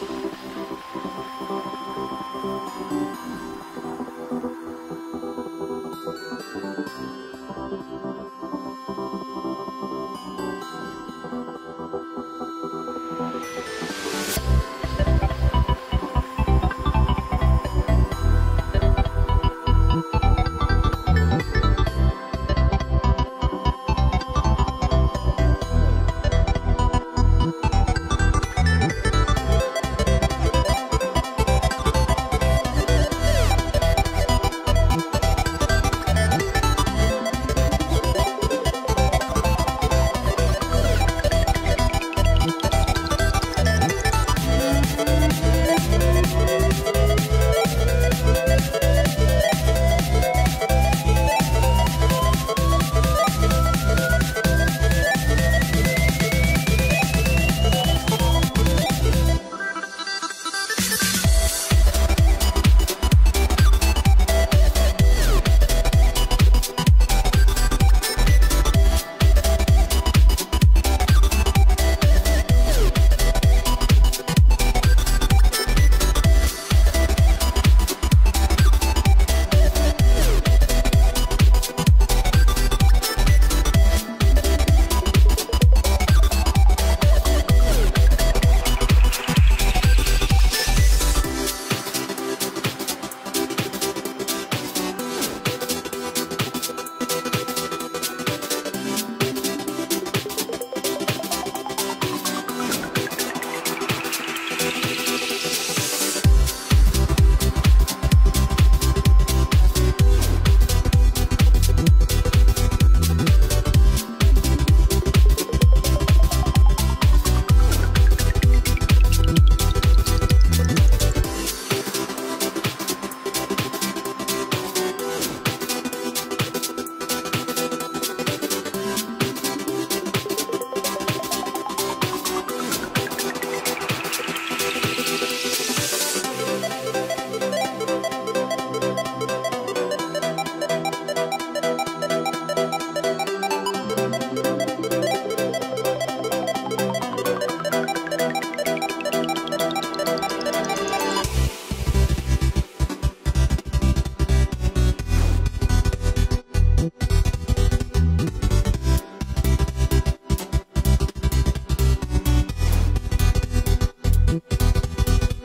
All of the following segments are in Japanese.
Thank you.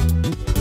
Bye.